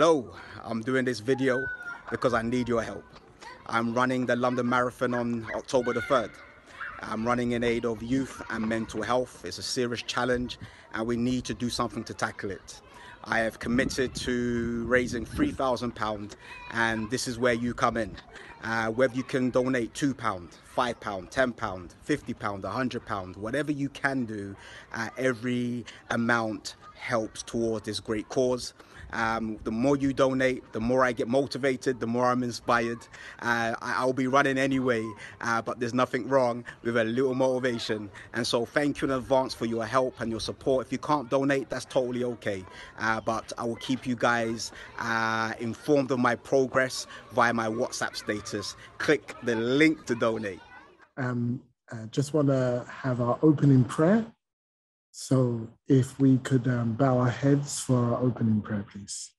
Hello, I'm doing this video because I need your help. I'm running the London Marathon on October the 3rd. I'm running in aid of youth and mental health. It's a serious challenge and we need to do something to tackle it. I have committed to raising £3,000 and this is where you come in. Uh, whether you can donate £2, £5, £10, £50, £100, whatever you can do, uh, every amount helps towards this great cause. Um, the more you donate, the more I get motivated, the more I'm inspired. Uh, I, will be running anyway, uh, but there's nothing wrong with a little motivation. And so thank you in advance for your help and your support. If you can't donate, that's totally okay. Uh, but I will keep you guys uh, informed of my progress via my WhatsApp status. Click the link to donate. Um, uh, just want to have our opening prayer. So if we could um, bow our heads for our opening prayer, please.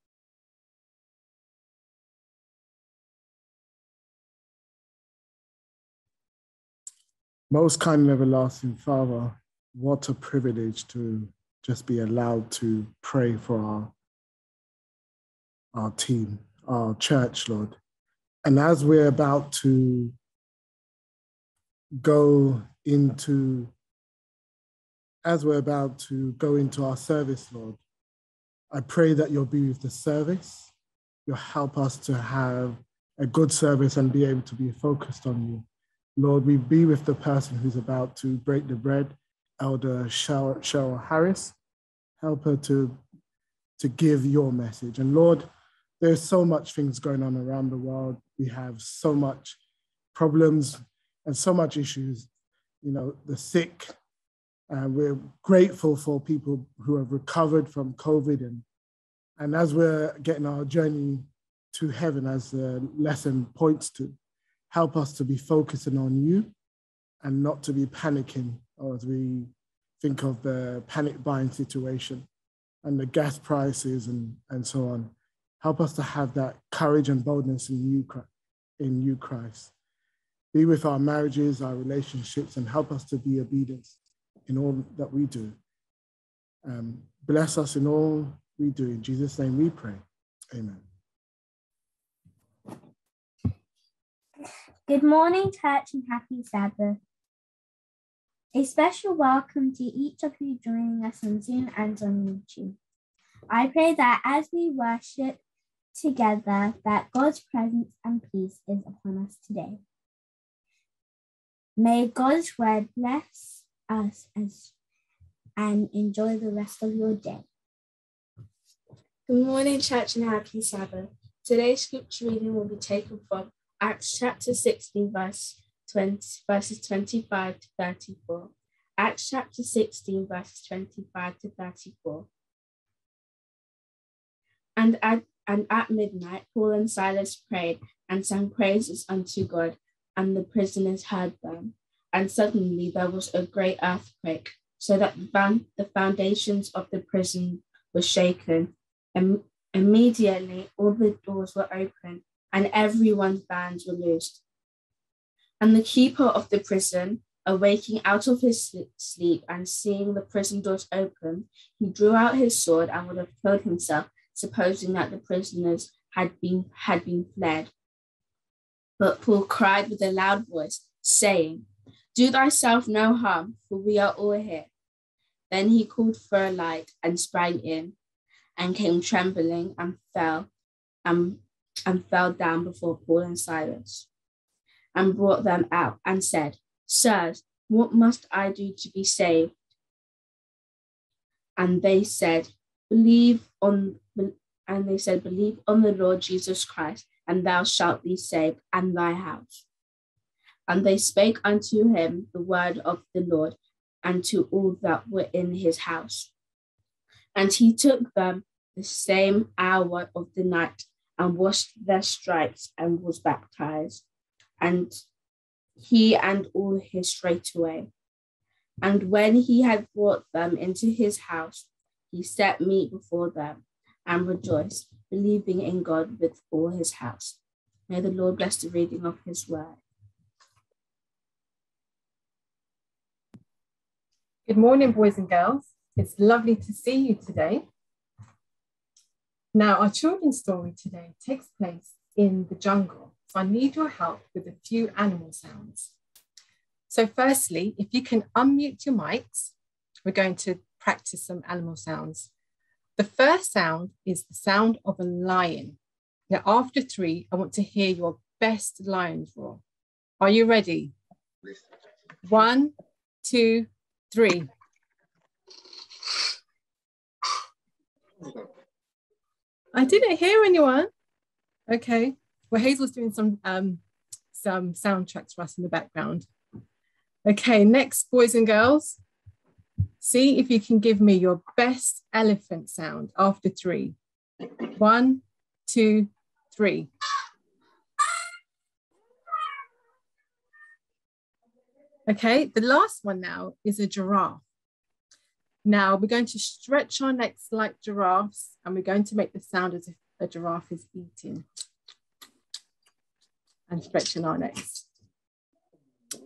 Most kind and everlasting Father, what a privilege to just be allowed to pray for our, our team, our church, Lord. And as we're about to go into as we're about to go into our service, Lord, I pray that you'll be with the service. You'll help us to have a good service and be able to be focused on you. Lord, we be with the person who's about to break the bread, Elder Cheryl Harris. Help her to, to give your message. And Lord, there's so much things going on around the world. We have so much problems and so much issues. You know, the sick, uh, we're grateful for people who have recovered from COVID. And, and as we're getting our journey to heaven, as the lesson points to, help us to be focusing on you and not to be panicking or as we think of the panic buying situation and the gas prices and, and so on. Help us to have that courage and boldness in you, in you, Christ. Be with our marriages, our relationships, and help us to be obedient in all that we do. Um, bless us in all we do. In Jesus' name we pray. Amen. Good morning, church, and happy Sabbath. A special welcome to each of you joining us on Zoom and on YouTube. I pray that as we worship together, that God's presence and peace is upon us today. May God's word bless us as and enjoy the rest of your day. Good morning, church, and happy Sabbath. Today's scripture reading will be taken from Acts chapter 16, verse 20, verses 25 to 34. Acts chapter 16, verses 25 to 34. And at, and at midnight, Paul and Silas prayed and sang praises unto God, and the prisoners heard them and suddenly there was a great earthquake, so that the foundations of the prison were shaken. And immediately all the doors were opened, and everyone's bands were loosed. And the keeper of the prison, awaking out of his sleep and seeing the prison doors open, he drew out his sword and would have killed himself, supposing that the prisoners had been had been fled. But Paul cried with a loud voice, saying, do thyself no harm, for we are all here. Then he called for a light and sprang in, and came trembling and fell, and, and fell down before Paul and Silas, and brought them out and said, Sirs, what must I do to be saved? And they said, Believe on and they said, Believe on the Lord Jesus Christ, and thou shalt be saved, and thy house. And they spake unto him the word of the Lord and to all that were in his house. And he took them the same hour of the night and washed their stripes and was baptized. And he and all his straightway. And when he had brought them into his house, he set meat before them and rejoiced, believing in God with all his house. May the Lord bless the reading of his word. Good morning, boys and girls. It's lovely to see you today. Now, our children's story today takes place in the jungle. So I need your help with a few animal sounds. So firstly, if you can unmute your mics, we're going to practice some animal sounds. The first sound is the sound of a lion. Now, after three, I want to hear your best lion's roar. Are you ready? One, two, three. I didn't hear anyone. Okay. Well, Hazel's doing some um, some soundtracks for us in the background. Okay, next, boys and girls. See if you can give me your best elephant sound after three. One, two, three. Okay, the last one now is a giraffe. Now we're going to stretch our necks like giraffes and we're going to make the sound as if a giraffe is eating and stretching our necks.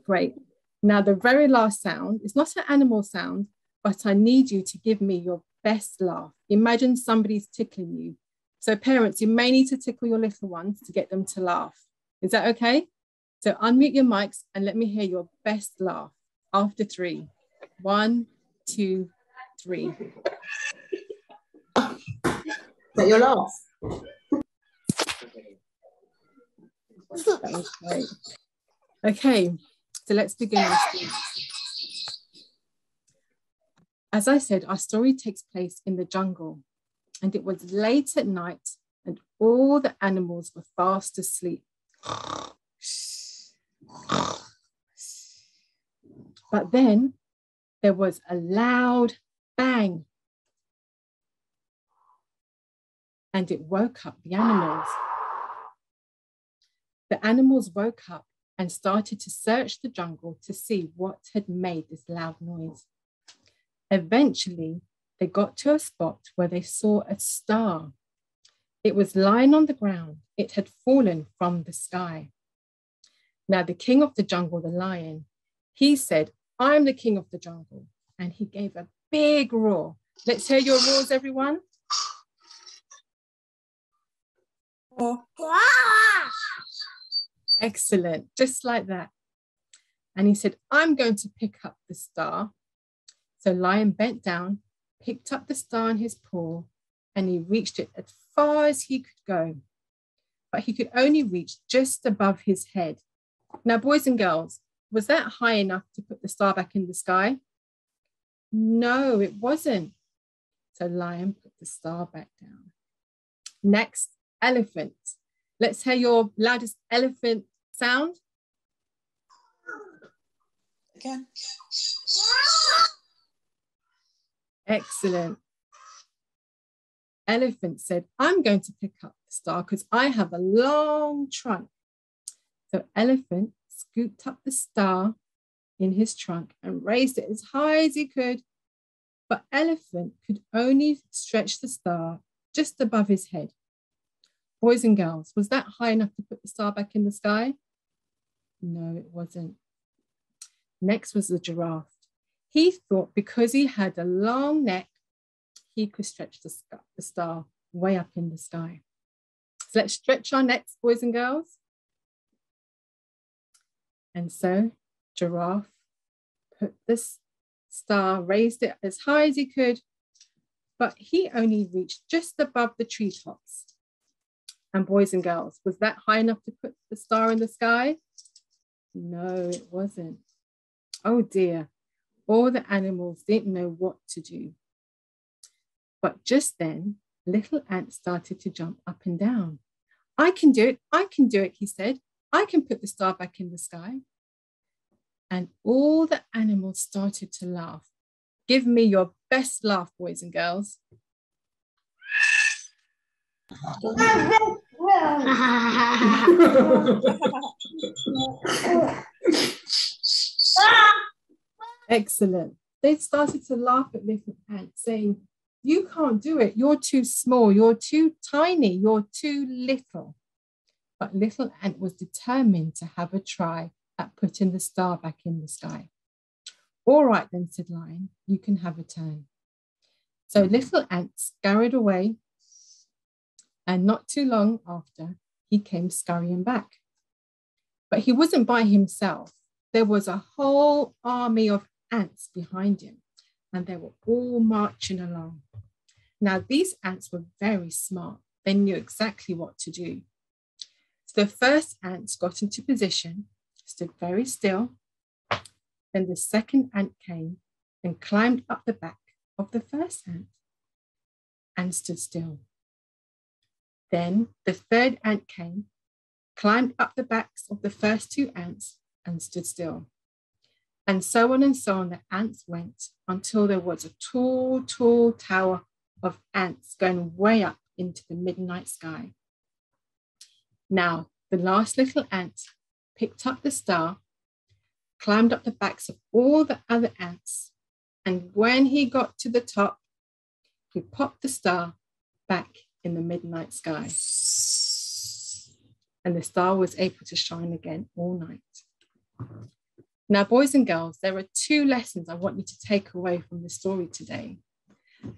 Great. Now the very last sound is not an animal sound, but I need you to give me your best laugh. Imagine somebody's tickling you. So parents, you may need to tickle your little ones to get them to laugh. Is that okay? So unmute your mics and let me hear your best laugh after three. One, two, three. That your laugh. That was great. Okay, so let's begin. As I said, our story takes place in the jungle, and it was late at night, and all the animals were fast asleep. But then there was a loud bang, and it woke up the animals. The animals woke up and started to search the jungle to see what had made this loud noise. Eventually, they got to a spot where they saw a star. It was lying on the ground. It had fallen from the sky. Now, the king of the jungle, the lion, he said, I'm the king of the jungle. And he gave a big roar. Let's hear your roars, everyone. Excellent, just like that. And he said, I'm going to pick up the star. So Lion bent down, picked up the star in his paw, and he reached it as far as he could go. But he could only reach just above his head. Now, boys and girls, was that high enough to put the star back in the sky? No, it wasn't. So Lion put the star back down. Next, elephant. Let's hear your loudest elephant sound. Again. Excellent. Elephant said, I'm going to pick up the star because I have a long trunk. So Elephant scooped up the star in his trunk and raised it as high as he could. But Elephant could only stretch the star just above his head. Boys and girls, was that high enough to put the star back in the sky? No, it wasn't. Next was the giraffe. He thought because he had a long neck, he could stretch the, the star way up in the sky. So let's stretch our necks, boys and girls. And so giraffe put this star, raised it as high as he could, but he only reached just above the treetops and boys and girls. Was that high enough to put the star in the sky? No, it wasn't. Oh dear. All the animals didn't know what to do. But just then, little ant started to jump up and down. I can do it. I can do it, he said. I can put the star back in the sky. And all the animals started to laugh. Give me your best laugh, boys and girls. Excellent. They started to laugh at Little Ant, saying, You can't do it. You're too small. You're too tiny. You're too little. But Little Ant was determined to have a try at putting the star back in the sky. All right, then, said Lion, you can have a turn. So Little Ant scurried away And not too long after, he came scurrying back. But he wasn't by himself. There was a whole army of ants behind him, and they were all marching along. Now, these ants were very smart. They knew exactly what to do. So the first ant got into position, stood very still. Then the second ant came and climbed up the back of the first ant and stood still. Then the third ant came, climbed up the backs of the first two ants and stood still. And so on and so on, the ants went until there was a tall, tall tower of ants going way up into the midnight sky. Now, the last little ant picked up the star, climbed up the backs of all the other ants, and when he got to the top, he popped the star back in the midnight sky. And the star was able to shine again all night. Now, boys and girls, there are two lessons I want you to take away from the story today.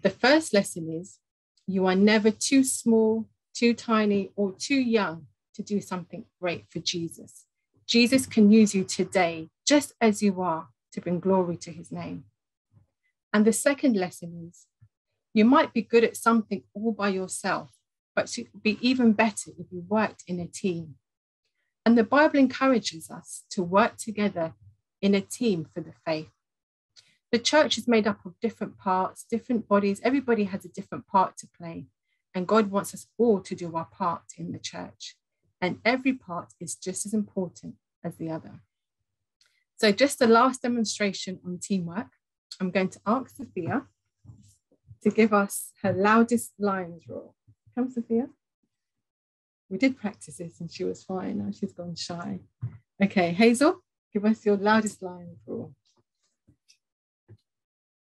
The first lesson is you are never too small, too tiny, or too young to do something great for Jesus. Jesus can use you today, just as you are, to bring glory to his name. And the second lesson is you might be good at something all by yourself, but it would be even better if you worked in a team. And the Bible encourages us to work together in a team for the faith. The church is made up of different parts, different bodies. Everybody has a different part to play. And God wants us all to do our part in the church. And every part is just as important as the other. So, just a last demonstration on teamwork, I'm going to ask Sophia to give us her loudest lion's roar. Come, Sophia. We did practice this and she was fine. Now she's gone shy. Okay, Hazel, give us your loudest lion's roar.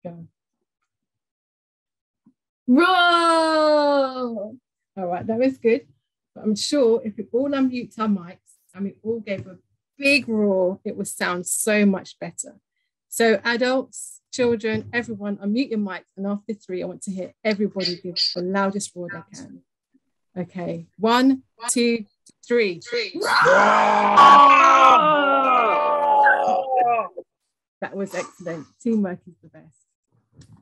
Go. Roar! All right, that was good. But I'm sure if we all unmute our mics and we all gave a big roar, it would sound so much better. So adults, children, everyone, unmute your mics. And after three, I want to hear everybody give the loudest roar they can. Okay, one, two, three. That was excellent. Teamwork is the best.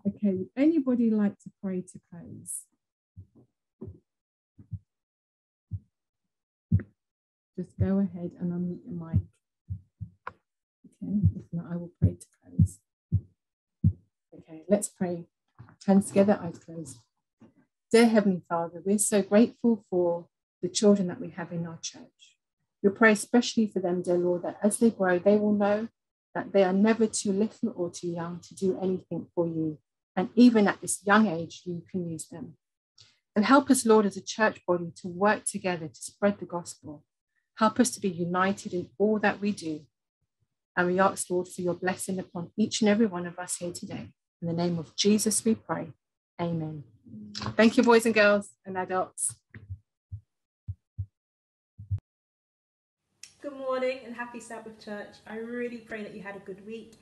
Okay, anybody like to pray to close? Just go ahead and unmute your mic. Okay, if not, I will pray to close. Okay, let's pray. Hands together, eyes closed. Dear Heavenly Father, we're so grateful for the children that we have in our church. We pray especially for them, dear Lord, that as they grow, they will know that they are never too little or too young to do anything for you. And even at this young age, you can use them. And help us, Lord, as a church body to work together to spread the gospel. Help us to be united in all that we do. And we ask, Lord, for your blessing upon each and every one of us here today. In the name of Jesus, we pray. Amen. Thank you, boys and girls and adults. Good morning and happy Sabbath, church. I really pray that you had a good week.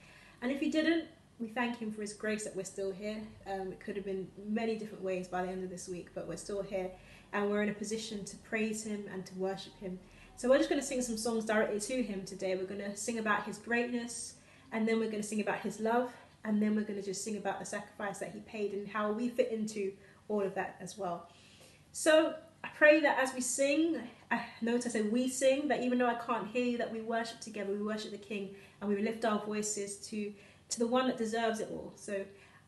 And if you didn't, we thank Him for His grace that we're still here. Um, it could have been many different ways by the end of this week, but we're still here and we're in a position to praise Him and to worship Him. So we're just going to sing some songs directly to Him today. We're going to sing about His greatness, and then we're going to sing about His love, and then we're going to just sing about the sacrifice that He paid and how we fit into all of that as well. So I pray that as we sing, I notice I said we sing, that even though I can't hear you, that we worship together, we worship the King, and we lift our voices to to the one that deserves it all. So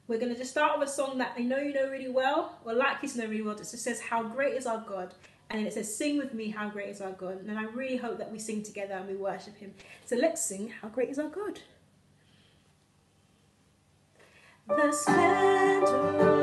we're going to just start with a song that I know you know really well, or likely to know really well. It just says, How great is our God? And it says, Sing with me, How great is our God? And I really hope that we sing together and we worship Him. So let's sing, How great is our God? The splendor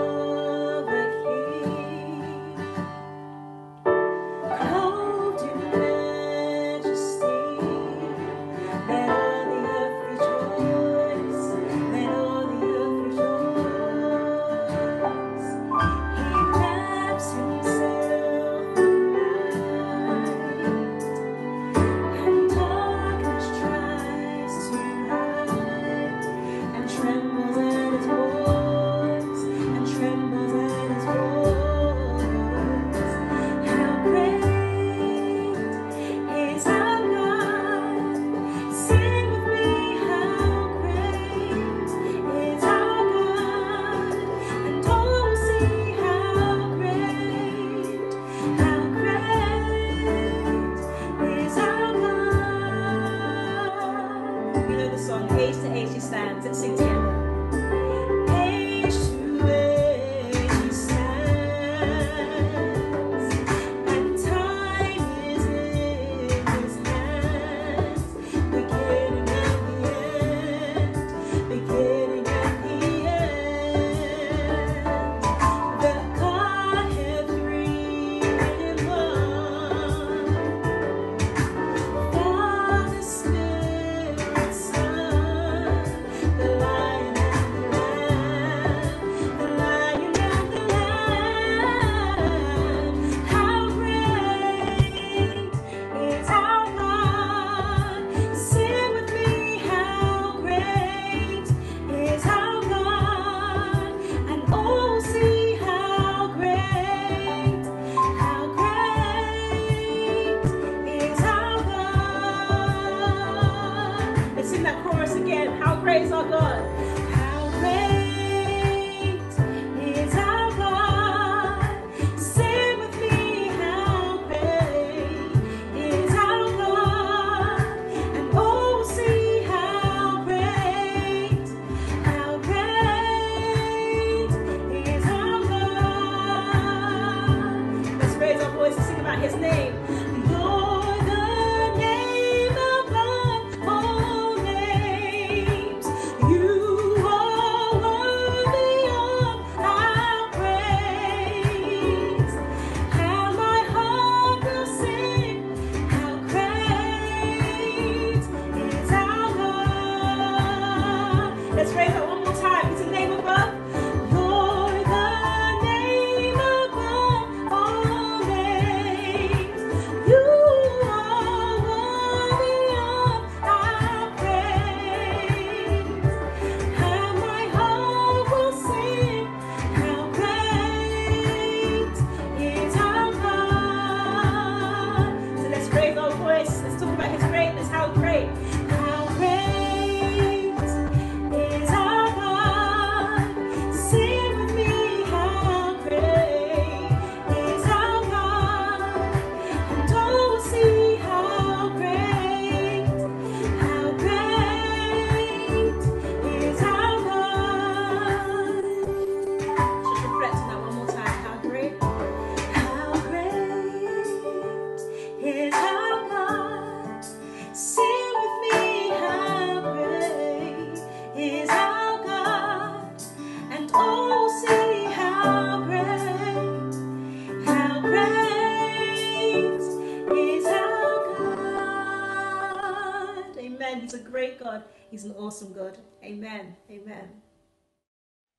Amen.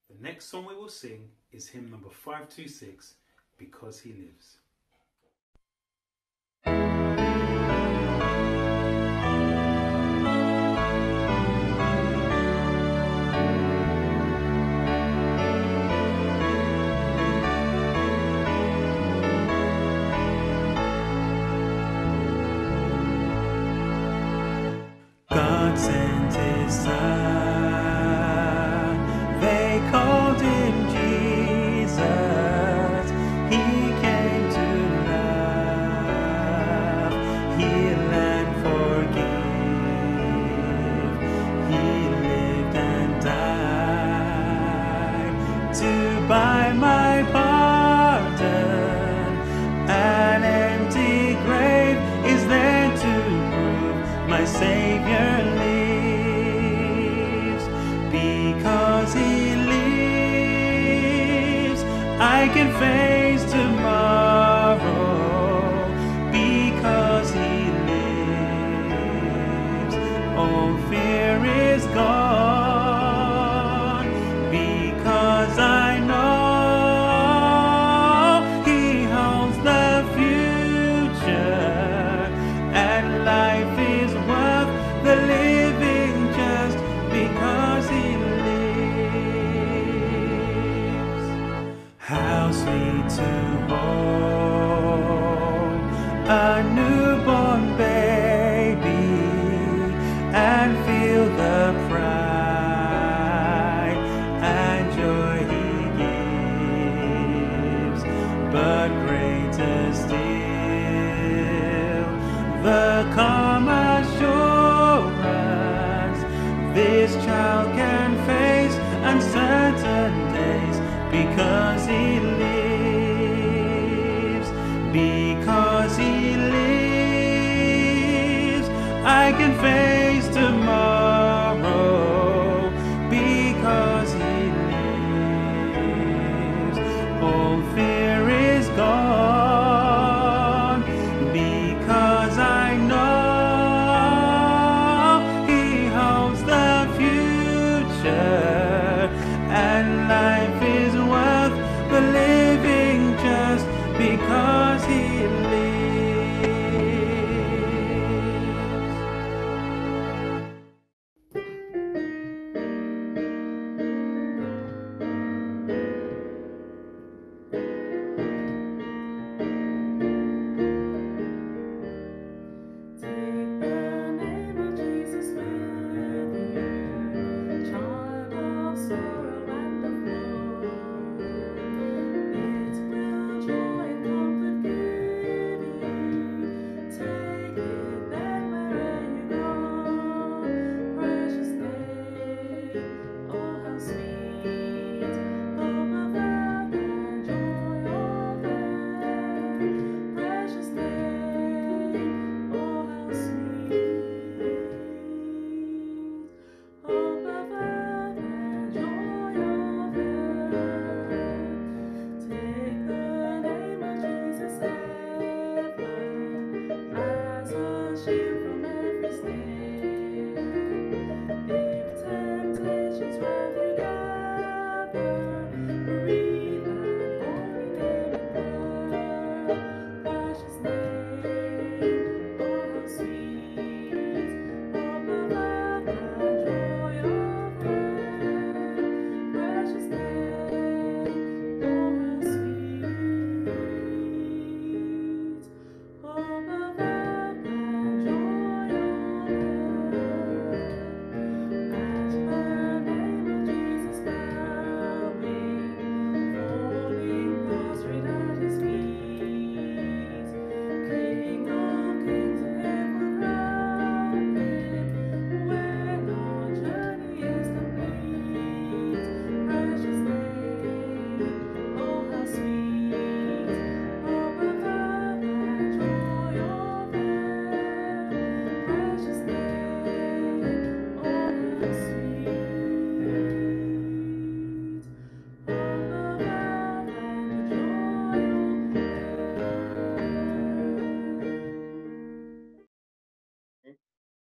The next song we will sing is hymn number 526 Because He Lives.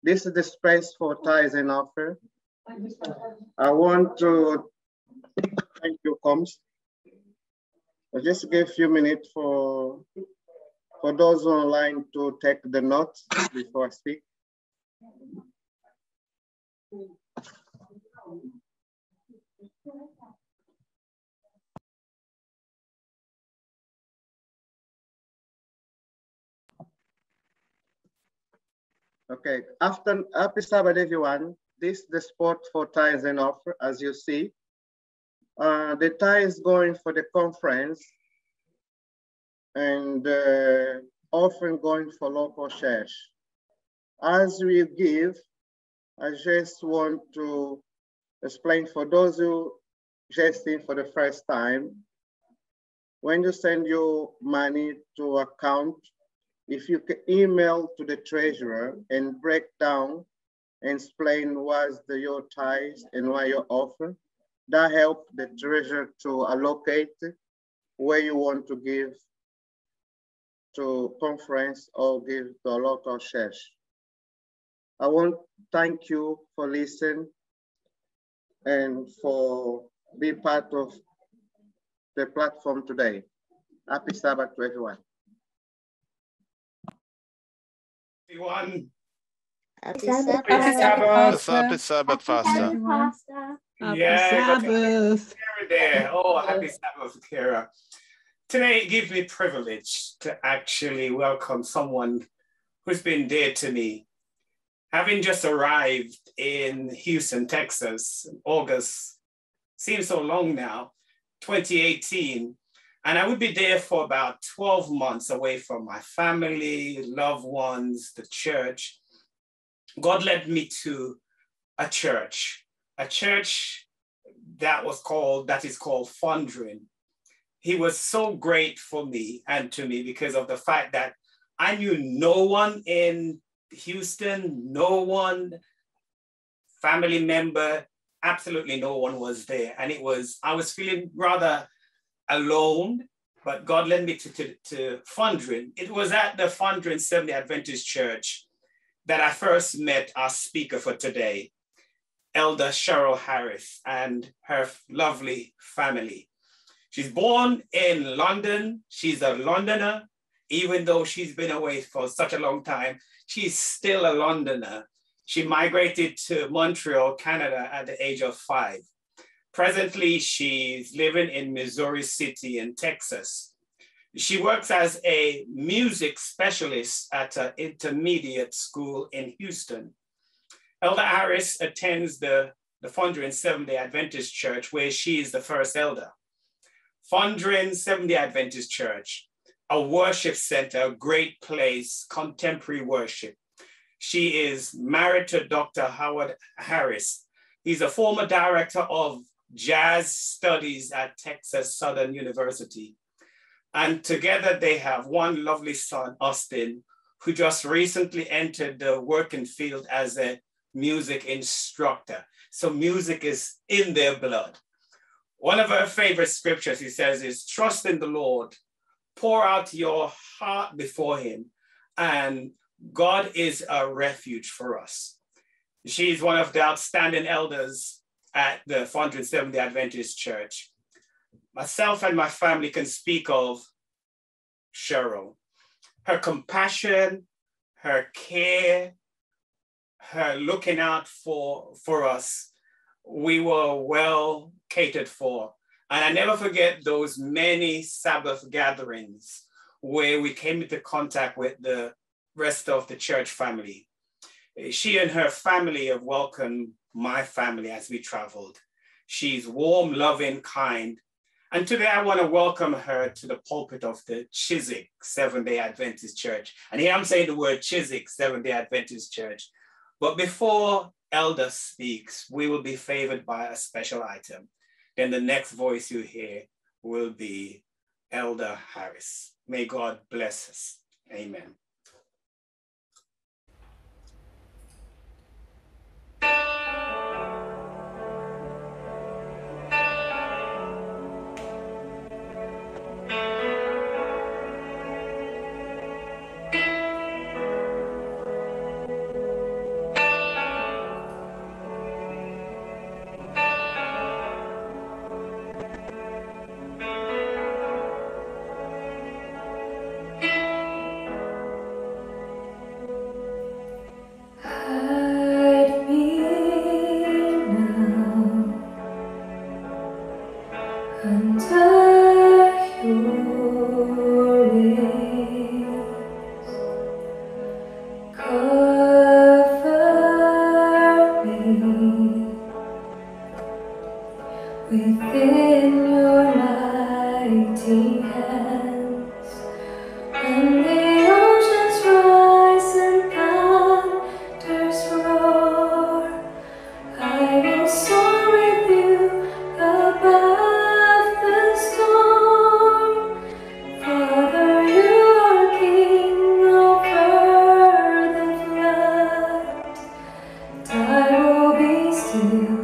This is the space for ties and offer. I want to thank you, Combs. I'll just give a few minutes for, for those online to take the notes before I speak. Okay, after happy Sabbath, everyone. This is the spot for tithes and offer, as you see. Uh, the tie is going for the conference and uh, offering going for local church. As we give, I just want to explain for those who just in for the first time, when you send your money to account, if you can email to the treasurer and break down and explain what's the, your ties and why your offer, that help the treasurer to allocate where you want to give to conference or give to a local church. I want thank you for listening and for being part of the platform today. Happy Sabbath to everyone. Everyone. Happy Sabbath. Happy Sabbath. Happy Sabbath, Pastor. Pastor. Happy Yeah, Sabbath. Kara there. Oh, happy Sabbath, Kara. Today it gives me privilege to actually welcome someone who's been dear to me. Having just arrived in Houston, Texas, in August, seems so long now, 2018. And I would be there for about 12 months away from my family, loved ones, the church. God led me to a church, a church that was called, that is called Fondren. He was so great for me and to me because of the fact that I knew no one in Houston, no one, family member, absolutely no one was there. And it was, I was feeling rather alone, but God led me to, to, to. It was at the Fondren Seventh Adventist Church that I first met our speaker for today, Elder Cheryl Harris and her lovely family. She's born in London. She's a Londoner, even though she's been away for such a long time. She's still a Londoner. She migrated to Montreal, Canada at the age of five. Presently, she's living in Missouri City in Texas. She works as a music specialist at an intermediate school in Houston. Elder Harris attends the, the Fondren Seventh day Adventist Church, where she is the first elder. Fondren Seventh day Adventist Church, a worship center, a great place, contemporary worship. She is married to Dr. Howard Harris. He's a former director of jazz studies at Texas Southern University. And together they have one lovely son, Austin, who just recently entered the working field as a music instructor. So music is in their blood. One of her favorite scriptures, he says, is trust in the Lord, pour out your heart before him, and God is a refuge for us. She's one of the outstanding elders at the 470 Adventist Church. Myself and my family can speak of Cheryl. Her compassion, her care, her looking out for, for us, we were well catered for. And I never forget those many Sabbath gatherings where we came into contact with the rest of the church family. She and her family have welcomed my family as we traveled. She's warm, loving, kind. And today I want to welcome her to the pulpit of the Chiswick Seventh day Adventist Church. And here I'm saying the word Chiswick Seventh day Adventist Church. But before Elder speaks, we will be favored by a special item. Then the next voice you hear will be Elder Harris. May God bless us. Amen. I will be still,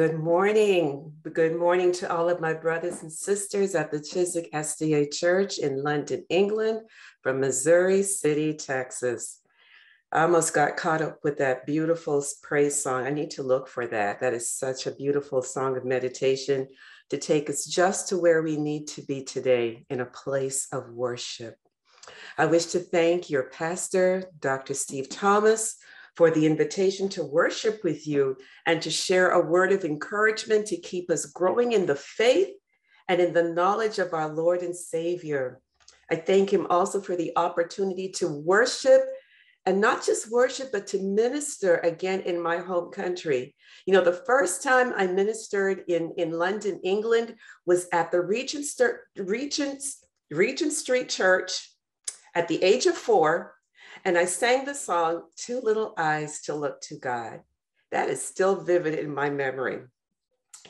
good morning. Good morning to all of my brothers and sisters at the Chiswick SDA Church in London, England, from Missouri City, Texas. I almost got caught up with that beautiful praise song. I need to look for that. That is such a beautiful song of meditation to take us just to where we need to be today in a place of worship. I wish to thank your pastor, Dr. Steve Thomas, for the invitation to worship with you and to share a word of encouragement to keep us growing in the faith and in the knowledge of our Lord and Savior. I thank him also for the opportunity to worship and not just worship, but to minister again in my home country. You know, the first time I ministered in, in London, England, was at the Regent, Regent, Regent Street Church at the age of four. And I sang the song, Two Little Eyes to Look to God. That is still vivid in my memory.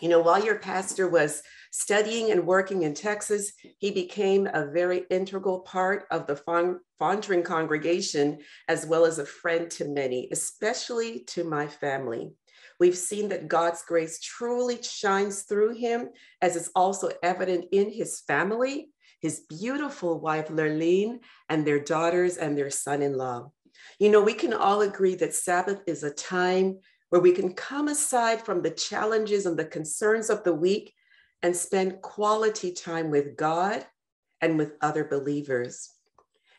You know, while your pastor was studying and working in Texas, he became a very integral part of the Fon- Fondren congregation, as well as a friend to many, especially to my family. We've seen that God's grace truly shines through him, as is also evident in his family, his beautiful wife, Lurleen, and their daughters and their son in law. You know, we can all agree that Sabbath is a time where we can come aside from the challenges and the concerns of the week and spend quality time with God and with other believers.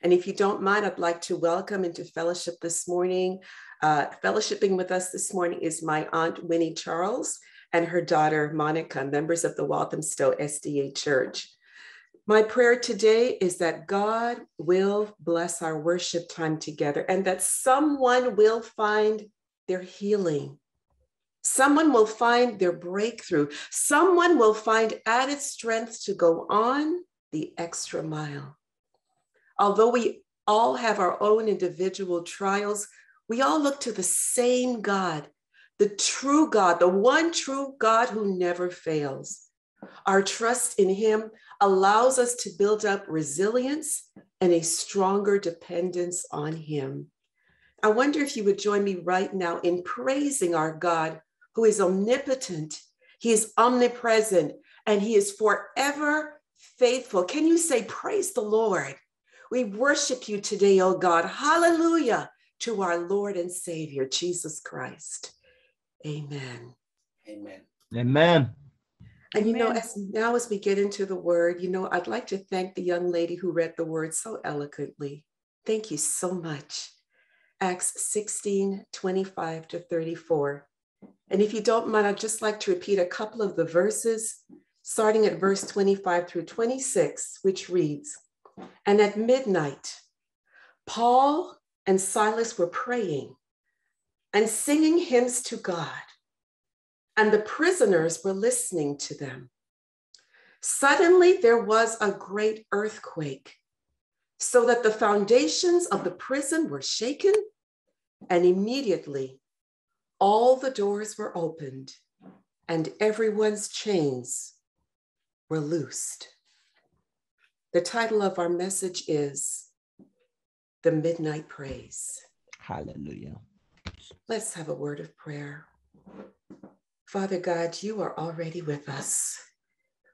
And if you don't mind, I'd like to welcome into fellowship this morning. Uh, fellowshipping with us this morning is my Aunt Winnie Charles and her daughter Monica, members of the Walthamstow SDA Church. My prayer today is that God will bless our worship time together and that someone will find their healing. Someone will find their breakthrough. Someone will find added strength to go on the extra mile. Although we all have our own individual trials, we all look to the same God, the true God, the one true God who never fails. Our trust in Him allows us to build up resilience and a stronger dependence on Him. I wonder if you would join me right now in praising our God who is omnipotent, He is omnipresent, and He is forever faithful. Can you say, Praise the Lord? We worship you today, oh God. Hallelujah to our Lord and Savior, Jesus Christ. Amen. Amen. Amen. And you know, as now as we get into the word, you know, I'd like to thank the young lady who read the word so eloquently. Thank you so much. Acts 16, 25 to 34. And if you don't mind, I'd just like to repeat a couple of the verses, starting at verse 25 through 26, which reads And at midnight, Paul and Silas were praying and singing hymns to God, and the prisoners were listening to them. Suddenly, there was a great earthquake, so that the foundations of the prison were shaken, and immediately all the doors were opened and everyone's chains were loosed. The title of our message is The Midnight Praise. Hallelujah. Let's have a word of prayer. Father God, you are already with us.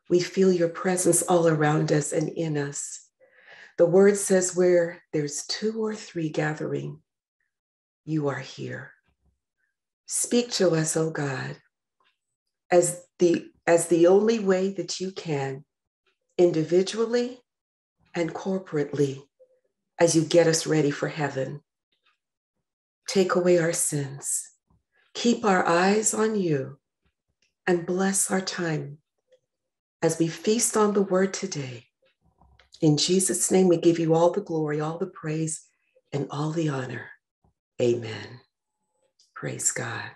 We feel your presence all around us and in us. The word says, where there's two or three gathering, you are here. Speak to us, oh God, as the, as the only way that you can, individually and corporately, as you get us ready for heaven. Take away our sins, keep our eyes on you, and bless our time as we feast on the word today. In Jesus' name, we give you all the glory, all the praise, and all the honor. Amen. Praise God.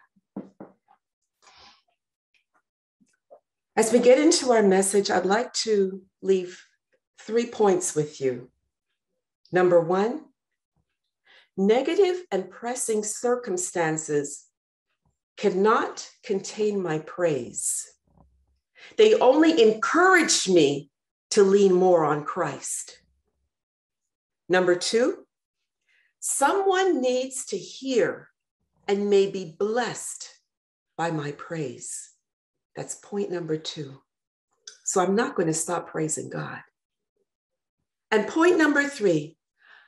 As we get into our message, I'd like to leave three points with you. Number one, negative and pressing circumstances cannot contain my praise. They only encourage me to lean more on Christ. Number two, someone needs to hear and may be blessed by my praise. That's point number two. So I'm not going to stop praising God. And point number three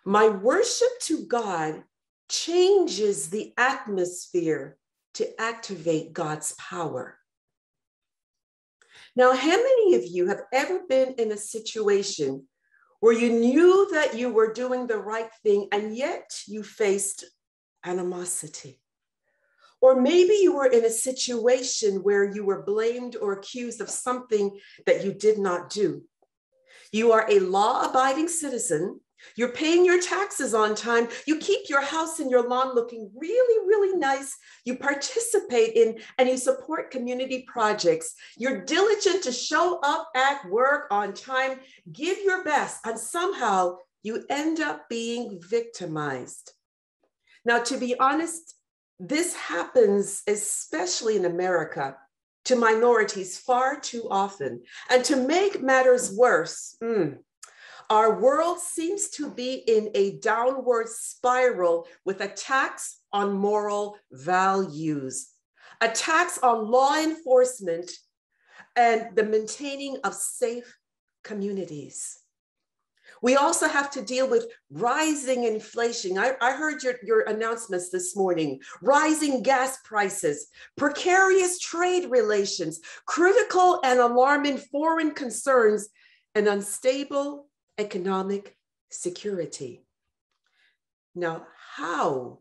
my worship to God changes the atmosphere to activate God's power. Now, how many of you have ever been in a situation where you knew that you were doing the right thing and yet you faced animosity? Or maybe you were in a situation where you were blamed or accused of something that you did not do. You are a law abiding citizen. You're paying your taxes on time. You keep your house and your lawn looking really, really nice. You participate in and you support community projects. You're diligent to show up at work on time, give your best, and somehow you end up being victimized. Now, to be honest, this happens, especially in America, to minorities far too often. And to make matters worse, mm, our world seems to be in a downward spiral with attacks on moral values, attacks on law enforcement, and the maintaining of safe communities. We also have to deal with rising inflation. I, I heard your, your announcements this morning rising gas prices, precarious trade relations, critical and alarming foreign concerns, and unstable economic security. Now, how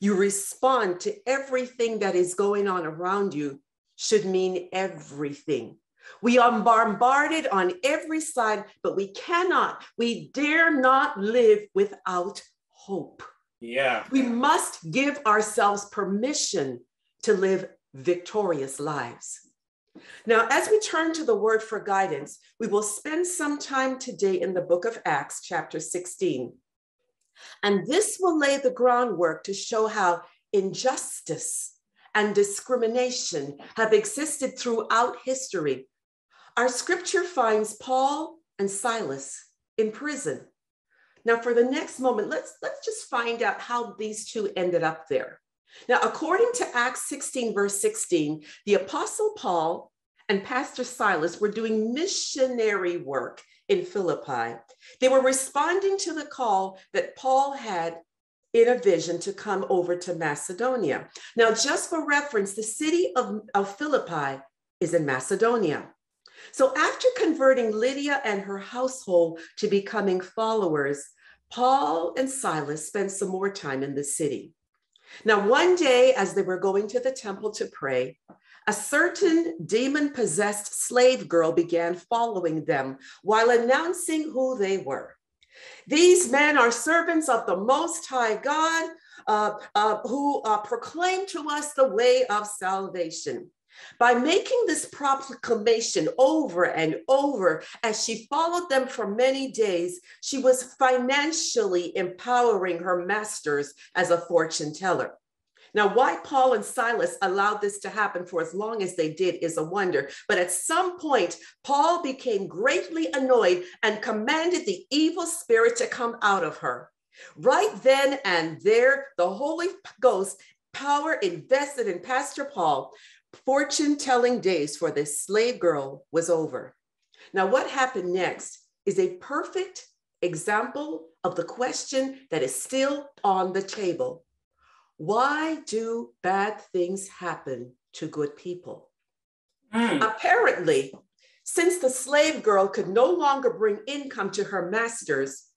you respond to everything that is going on around you should mean everything. We are bombarded on every side, but we cannot, we dare not live without hope. Yeah. We must give ourselves permission to live victorious lives. Now, as we turn to the word for guidance, we will spend some time today in the book of Acts, chapter 16. And this will lay the groundwork to show how injustice and discrimination have existed throughout history. Our scripture finds Paul and Silas in prison. Now, for the next moment, let's, let's just find out how these two ended up there. Now, according to Acts 16, verse 16, the Apostle Paul and Pastor Silas were doing missionary work in Philippi. They were responding to the call that Paul had in a vision to come over to Macedonia. Now, just for reference, the city of, of Philippi is in Macedonia. So, after converting Lydia and her household to becoming followers, Paul and Silas spent some more time in the city. Now, one day, as they were going to the temple to pray, a certain demon possessed slave girl began following them while announcing who they were. These men are servants of the Most High God uh, uh, who uh, proclaim to us the way of salvation. By making this proclamation over and over as she followed them for many days, she was financially empowering her masters as a fortune teller. Now, why Paul and Silas allowed this to happen for as long as they did is a wonder. But at some point, Paul became greatly annoyed and commanded the evil spirit to come out of her. Right then and there, the Holy Ghost power invested in Pastor Paul. Fortune telling days for this slave girl was over. Now, what happened next is a perfect example of the question that is still on the table why do bad things happen to good people? Mm. Apparently, since the slave girl could no longer bring income to her masters,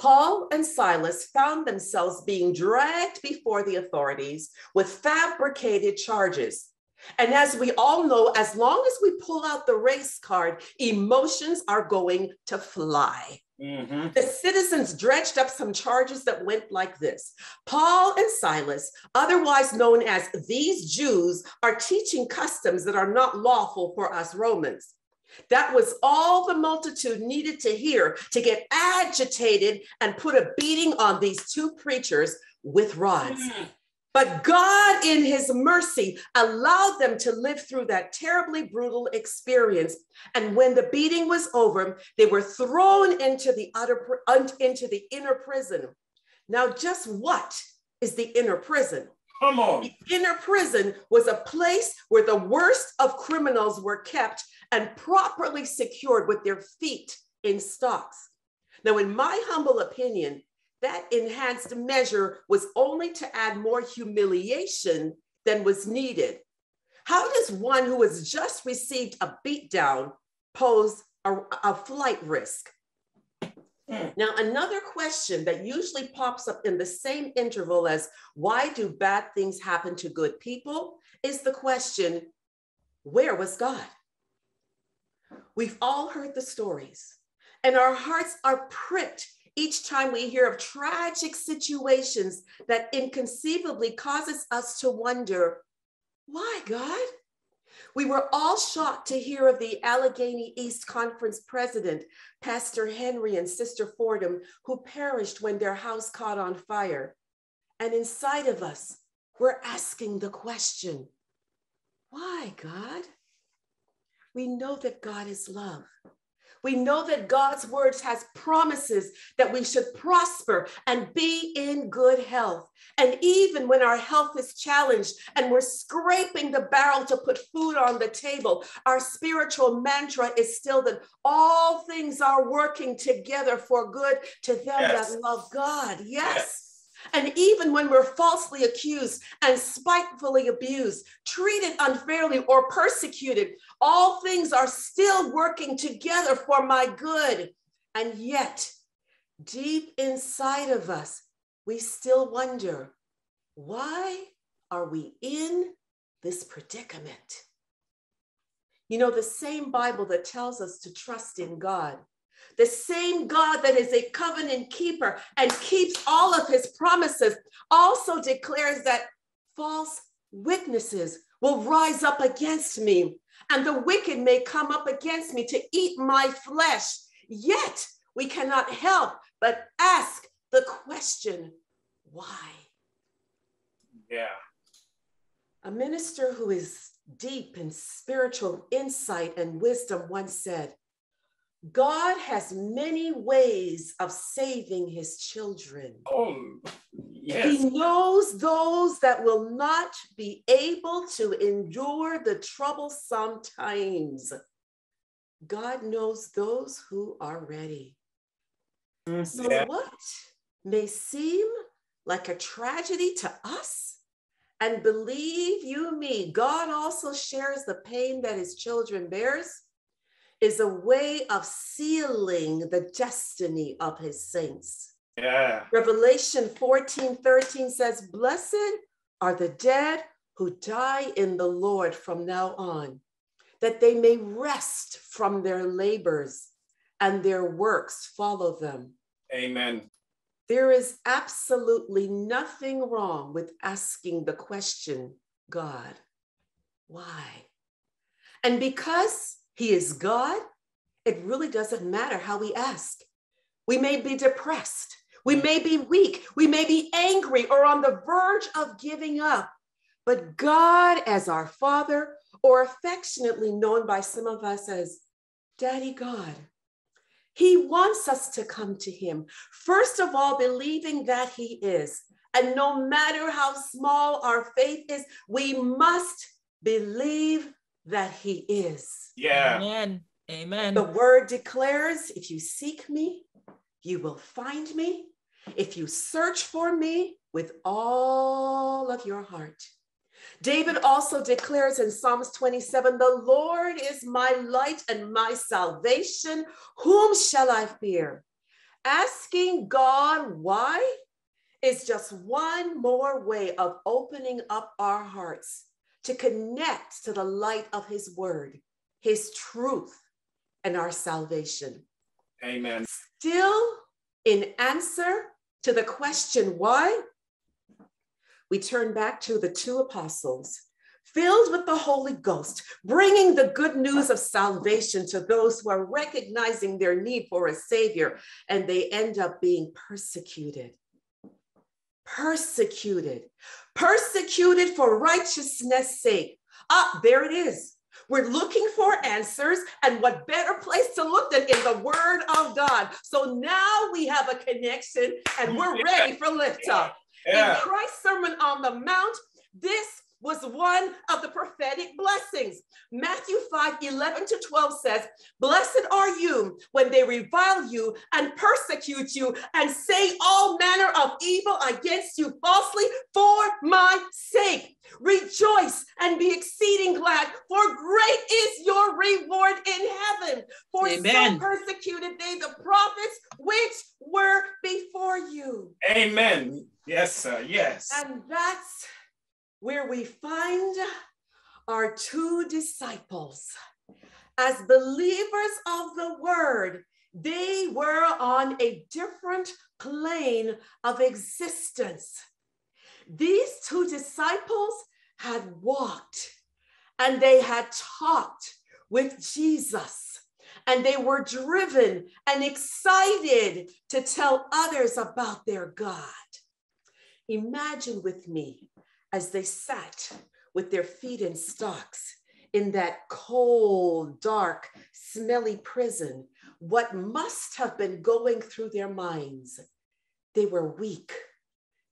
Paul and Silas found themselves being dragged before the authorities with fabricated charges. And as we all know, as long as we pull out the race card, emotions are going to fly. Mm-hmm. The citizens dredged up some charges that went like this Paul and Silas, otherwise known as these Jews, are teaching customs that are not lawful for us Romans. That was all the multitude needed to hear to get agitated and put a beating on these two preachers with rods. Mm-hmm. But God, in His mercy, allowed them to live through that terribly brutal experience. And when the beating was over, they were thrown into the, utter, into the inner prison. Now, just what is the inner prison? Come on. The inner prison was a place where the worst of criminals were kept and properly secured with their feet in stocks. Now, in my humble opinion, that enhanced measure was only to add more humiliation than was needed. How does one who has just received a beatdown pose a, a flight risk? Mm. Now, another question that usually pops up in the same interval as why do bad things happen to good people is the question where was God? We've all heard the stories, and our hearts are pricked each time we hear of tragic situations that inconceivably causes us to wonder, why, God? We were all shocked to hear of the Allegheny East Conference president, Pastor Henry and Sister Fordham, who perished when their house caught on fire. And inside of us, we're asking the question, why, God? We know that God is love. We know that God's words has promises that we should prosper and be in good health. And even when our health is challenged and we're scraping the barrel to put food on the table, our spiritual mantra is still that all things are working together for good to them yes. that love God. yes. yes. And even when we're falsely accused and spitefully abused, treated unfairly, or persecuted, all things are still working together for my good. And yet, deep inside of us, we still wonder why are we in this predicament? You know, the same Bible that tells us to trust in God the same God that is a covenant keeper and keeps all of his promises also declares that false witnesses will rise up against me, and the wicked may come up against me to eat my flesh. Yet we cannot help but ask the question, why? Yeah. A minister who is deep in spiritual insight and wisdom once said, God has many ways of saving his children. Oh, He knows those that will not be able to endure the troublesome times. God knows those who are ready. Mm, so, yeah. what may seem like a tragedy to us, and believe you me, God also shares the pain that his children bears, is a way of sealing the destiny of his saints. Yeah. Revelation 14 13 says, Blessed are the dead who die in the Lord from now on, that they may rest from their labors and their works follow them. Amen. There is absolutely nothing wrong with asking the question, God, why? And because He is God, it really doesn't matter how we ask. We may be depressed, we may be weak, we may be angry or on the verge of giving up. But God, as our Father, or affectionately known by some of us as Daddy God, he wants us to come to Him, first of all, believing that He is. And no matter how small our faith is, we must believe that He is. Yeah. Amen. Amen. The word declares if you seek me, you will find me. If you search for me with all of your heart. David also declares in Psalms 27 The Lord is my light and my salvation. Whom shall I fear? Asking God why is just one more way of opening up our hearts to connect to the light of His word, His truth, and our salvation. Amen. Still, in answer to the question why, we turn back to the two apostles, filled with the Holy Ghost, bringing the good news of salvation to those who are recognizing their need for a Savior, and they end up being persecuted. Persecuted, persecuted for righteousness' sake. Ah, there it is. We're looking for answers, and what better place to look than in the Word of God? So now we have a connection, and we're ready for liftoff. Yeah. In Christ's Sermon on the Mount, this was one of the prophetic blessings. Matthew 5 11 to 12 says, Blessed are you when they revile you and persecute you and say all manner of evil against you falsely for my sake. Rejoice and be exceeding glad, for great is your reward in heaven. For so persecuted they the prophets which were before you. Amen. Yes, sir. Yes. And that's where we find our two disciples. As believers of the word, they were on a different plane of existence. These two disciples had walked and they had talked with Jesus, and they were driven and excited to tell others about their God. Imagine with me as they sat with their feet in stocks in that cold, dark, smelly prison, what must have been going through their minds. They were weak.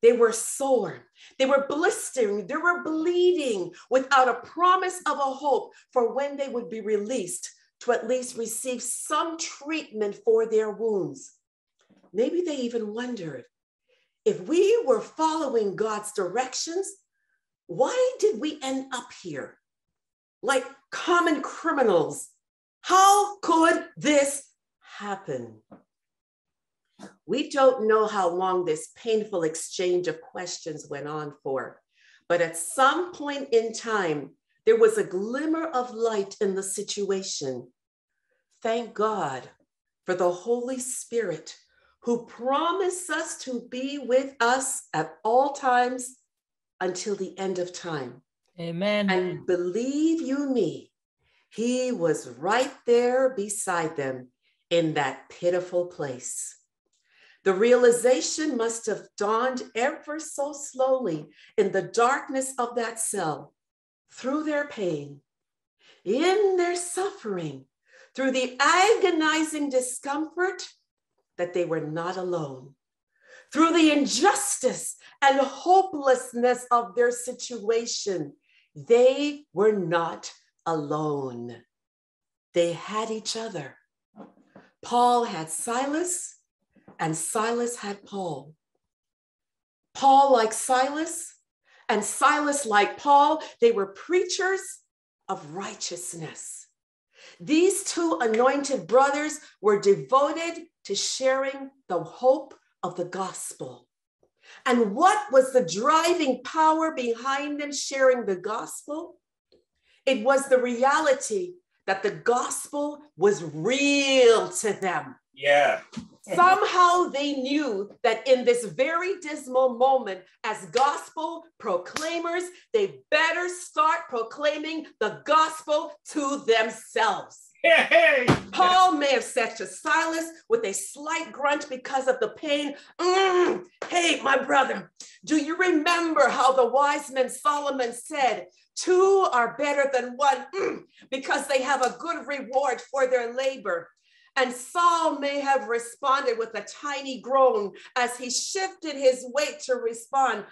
They were sore. They were blistering. They were bleeding without a promise of a hope for when they would be released to at least receive some treatment for their wounds. Maybe they even wondered if we were following God's directions, why did we end up here? Like common criminals. How could this happen? We don't know how long this painful exchange of questions went on for, but at some point in time, there was a glimmer of light in the situation. Thank God for the Holy Spirit who promised us to be with us at all times until the end of time. Amen. And believe you me, he was right there beside them in that pitiful place. The realization must have dawned ever so slowly in the darkness of that cell, through their pain, in their suffering, through the agonizing discomfort, that they were not alone. Through the injustice and hopelessness of their situation, they were not alone. They had each other. Paul had Silas, and Silas had Paul. Paul, like Silas, and Silas, like Paul, they were preachers of righteousness. These two anointed brothers were devoted to sharing the hope of the gospel. And what was the driving power behind them sharing the gospel? It was the reality that the gospel was real to them. Yeah. Somehow they knew that in this very dismal moment, as gospel proclaimers, they better start proclaiming the gospel to themselves. Hey, Paul may have said to Silas with a slight grunt because of the pain, "Mm, Hey, my brother, do you remember how the wise man Solomon said, Two are better than one mm, because they have a good reward for their labor? And Saul may have responded with a tiny groan as he shifted his weight to respond.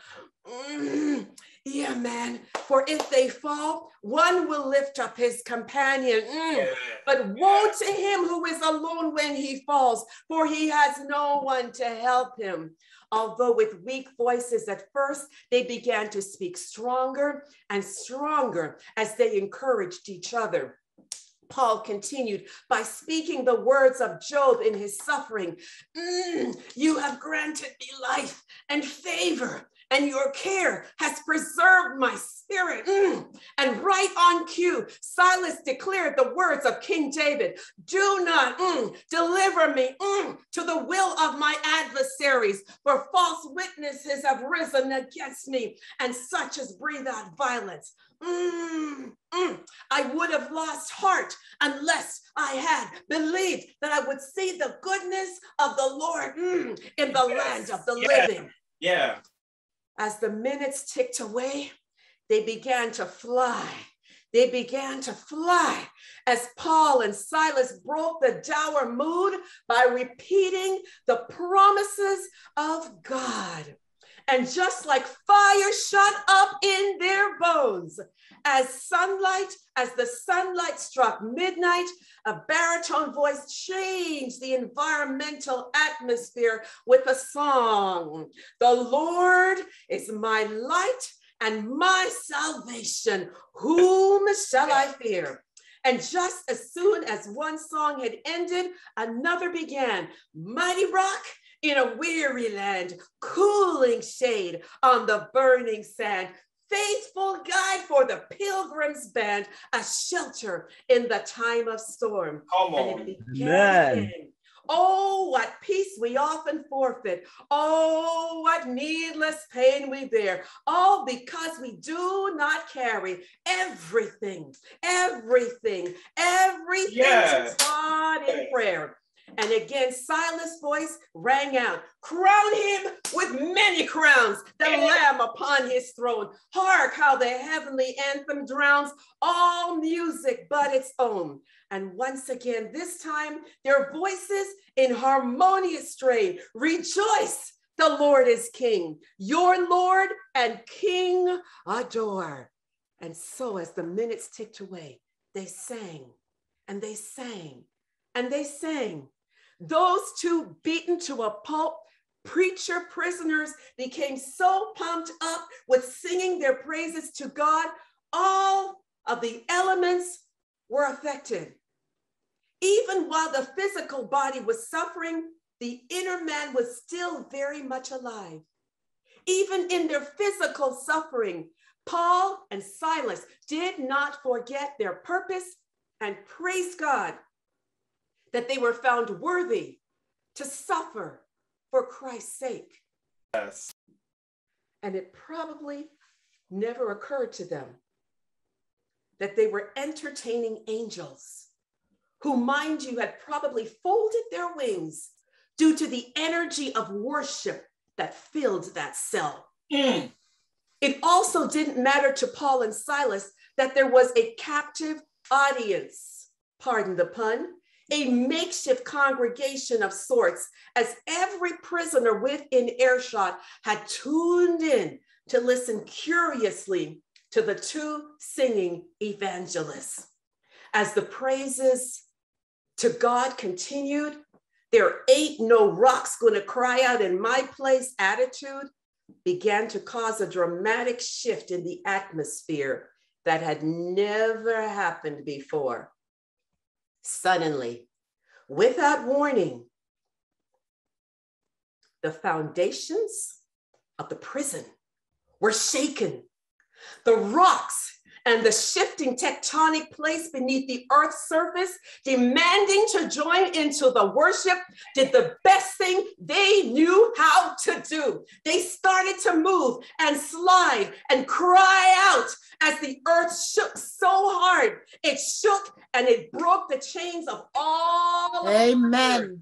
"Mm, yeah, man. For if they fall, one will lift up his companion. Mm. But woe to him who is alone when he falls, for he has no one to help him. Although with weak voices at first, they began to speak stronger and stronger as they encouraged each other. Paul continued by speaking the words of Job in his suffering. "Mm, you have granted me life and favor, and your care has preserved my spirit. Mm." And right on cue, Silas declared the words of King David Do not mm, deliver me mm, to the will of my adversaries, for false witnesses have risen against me, and such as breathe out violence. Mm, mm. I would have lost heart unless I had believed that I would see the goodness of the Lord mm, in the land of the Yeah. living. Yeah. As the minutes ticked away, they began to fly. They began to fly as Paul and Silas broke the dour mood by repeating the promises of God. And just like fire shot up in their bones, as sunlight, as the sunlight struck midnight, a baritone voice changed the environmental atmosphere with a song. The Lord is my light and my salvation. Whom shall I fear? And just as soon as one song had ended, another began. Mighty rock in a weary land, cooling shade on the burning sand. Faithful guide for the pilgrim's band, a shelter in the time of storm. Come And on. it began Amen. Oh, what peace we often forfeit. Oh, what needless pain we bear. All because we do not carry everything, everything, everything Yeah. to God in prayer. And again, Silas' voice rang out Crown him with many crowns, the Lamb upon his throne. Hark how the heavenly anthem drowns all music but its own. And once again, this time, their voices in harmonious strain rejoice. The Lord is King, your Lord and King adore. And so, as the minutes ticked away, they sang and they sang and they sang. Those two beaten to a pulp preacher prisoners became so pumped up with singing their praises to God, all of the elements were affected. Even while the physical body was suffering, the inner man was still very much alive. Even in their physical suffering, Paul and Silas did not forget their purpose and praise God that they were found worthy to suffer for Christ's sake. Yes. And it probably never occurred to them that they were entertaining angels who, mind you, had probably folded their wings due to the energy of worship that filled that cell. Mm. It also didn't matter to Paul and Silas that there was a captive audience, pardon the pun, a makeshift congregation of sorts, as every prisoner within earshot had tuned in to listen curiously to the two singing evangelists. As the praises to God continued, there ain't no rocks gonna cry out in my place attitude began to cause a dramatic shift in the atmosphere that had never happened before. Suddenly, without warning, the foundations of the prison were shaken. The rocks and the shifting tectonic place beneath the earth's surface, demanding to join into the worship, did the best thing they knew how to do. They started to move and slide and cry out as the earth shook so hard. It shook and it broke the chains of all. Amen.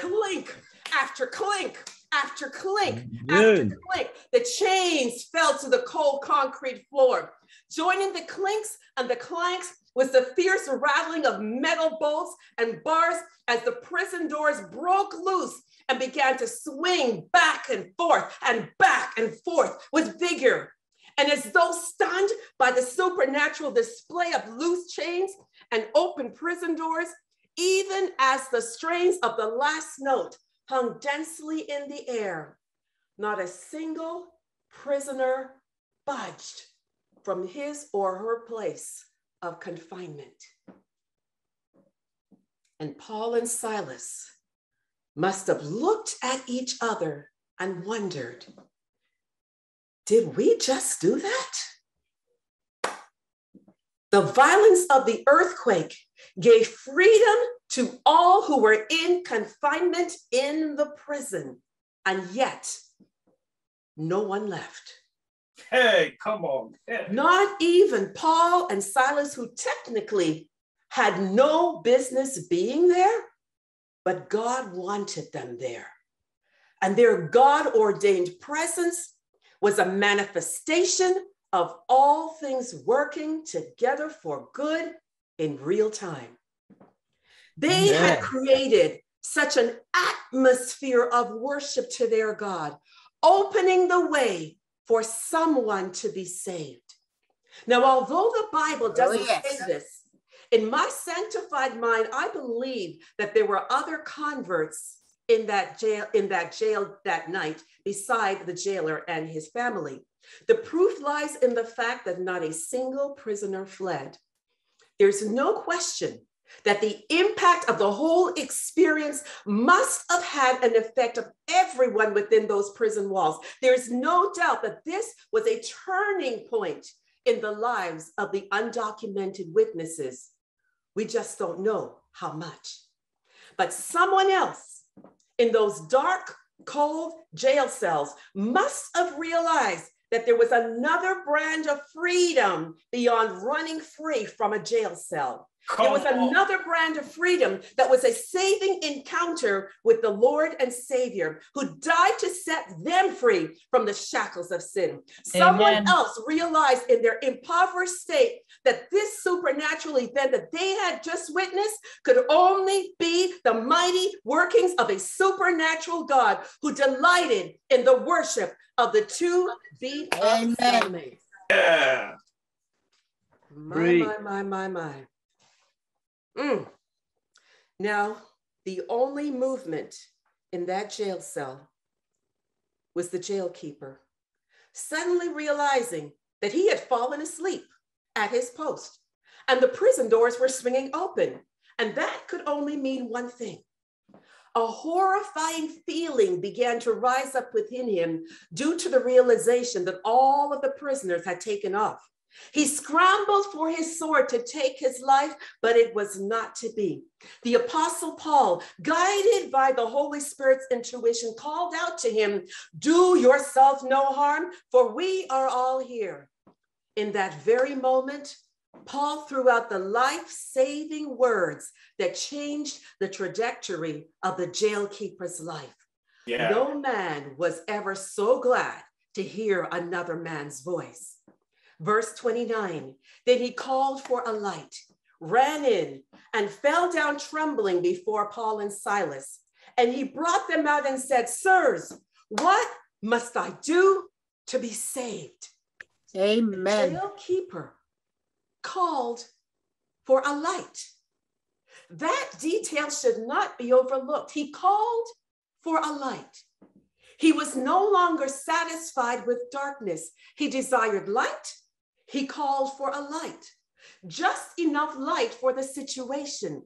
Clink after clink after clink Good. after clink. The chains fell to the cold concrete floor. Joining the clinks and the clanks was the fierce rattling of metal bolts and bars as the prison doors broke loose and began to swing back and forth and back and forth with vigor. And as though stunned by the supernatural display of loose chains and open prison doors, even as the strains of the last note hung densely in the air, not a single prisoner budged from his or her place of confinement. And Paul and Silas must have looked at each other and wondered did we just do that? The violence of the earthquake gave freedom to all who were in confinement in the prison, and yet no one left. Hey, come on. Not even Paul and Silas, who technically had no business being there, but God wanted them there. And their God ordained presence was a manifestation of all things working together for good in real time. They had created such an atmosphere of worship to their God, opening the way for someone to be saved. Now, although the Bible oh, doesn't yes. say this, in my sanctified mind, I believe that there were other converts in that jail in that jail that night beside the jailer and his family. The proof lies in the fact that not a single prisoner fled. There's no question that the impact of the whole experience must have had an effect of everyone within those prison walls. There's no doubt that this was a turning point in the lives of the undocumented witnesses. We just don't know how much. But someone else in those dark, cold jail cells must have realized that there was another brand of freedom beyond running free from a jail cell. There was on. another brand of freedom that was a saving encounter with the Lord and Savior who died to set them free from the shackles of sin. Someone Amen. else realized in their impoverished state that this supernatural event that they had just witnessed could only be the mighty workings of a supernatural God who delighted in the worship of the two beat up Amen. Yeah. My, my, my, my, my. Mm. Now, the only movement in that jail cell was the jailkeeper, suddenly realizing that he had fallen asleep at his post and the prison doors were swinging open. And that could only mean one thing. A horrifying feeling began to rise up within him due to the realization that all of the prisoners had taken off. He scrambled for his sword to take his life, but it was not to be. The Apostle Paul, guided by the Holy Spirit's intuition, called out to him, Do yourself no harm, for we are all here. In that very moment, Paul threw out the life saving words that changed the trajectory of the jailkeeper's life. Yeah. No man was ever so glad to hear another man's voice. Verse 29 Then he called for a light, ran in, and fell down trembling before Paul and Silas. And he brought them out and said, Sirs, what must I do to be saved? Amen. The jailkeeper called for a light. That detail should not be overlooked. He called for a light. He was no longer satisfied with darkness. He desired light. He called for a light, just enough light for the situation.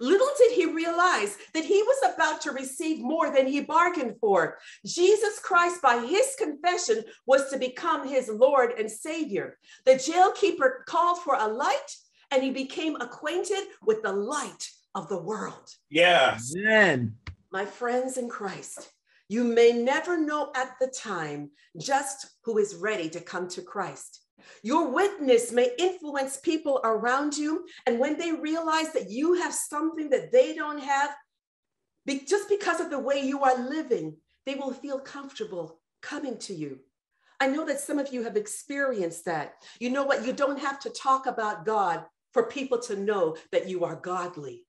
Little did he realize that he was about to receive more than he bargained for. Jesus Christ, by his confession, was to become his Lord and Savior. The jailkeeper called for a light and he became acquainted with the light of the world. Yes. Amen. My friends in Christ, you may never know at the time just who is ready to come to Christ. Your witness may influence people around you. And when they realize that you have something that they don't have, be, just because of the way you are living, they will feel comfortable coming to you. I know that some of you have experienced that. You know what? You don't have to talk about God for people to know that you are godly.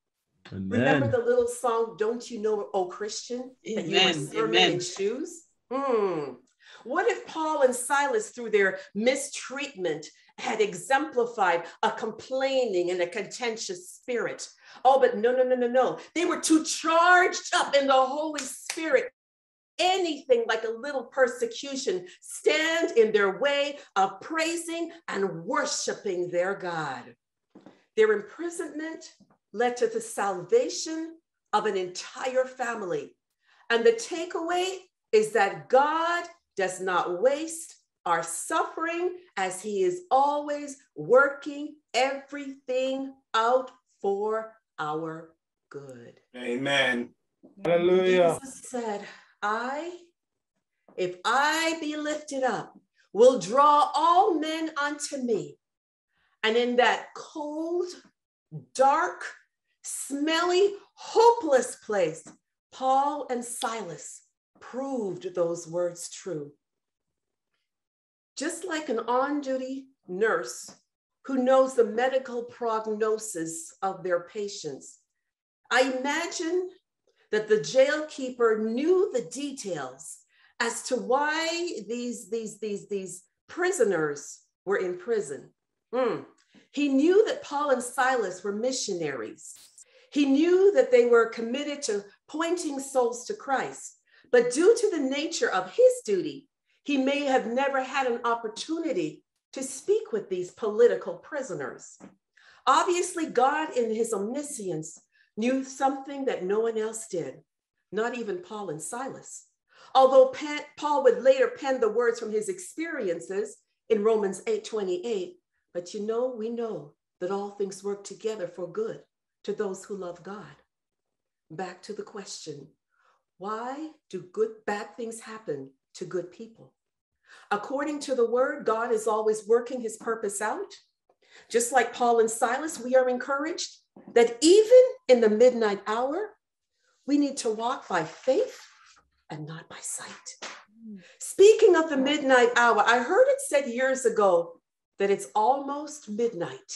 Remember the little song, Don't You Know, Oh Christian? That you were Amen, serving amen. in shoes? Hmm. What if Paul and Silas, through their mistreatment, had exemplified a complaining and a contentious spirit? Oh, but no, no, no, no, no. They were too charged up in the Holy Spirit. Anything like a little persecution stand in their way of praising and worshiping their God. Their imprisonment led to the salvation of an entire family. And the takeaway is that God does not waste our suffering as he is always working everything out for our good. Amen. Hallelujah. Jesus said, I, if I be lifted up, will draw all men unto me. And in that cold, dark, smelly, hopeless place, Paul and Silas proved those words true. Just like an on duty nurse who knows the medical prognosis of their patients, I imagine that the jailkeeper knew the details as to why these, these, these, these prisoners were in prison. Hmm. He knew that Paul and Silas were missionaries. He knew that they were committed to pointing souls to Christ. But due to the nature of his duty, he may have never had an opportunity to speak with these political prisoners. Obviously, God, in his omniscience, knew something that no one else did, not even Paul and Silas. Although Paul would later pen the words from his experiences in Romans 8 28, but you know, we know that all things work together for good to those who love God. Back to the question why do good, bad things happen to good people? According to the word, God is always working his purpose out. Just like Paul and Silas, we are encouraged that even in the midnight hour, we need to walk by faith and not by sight. Speaking of the midnight hour, I heard it said years ago that it's almost midnight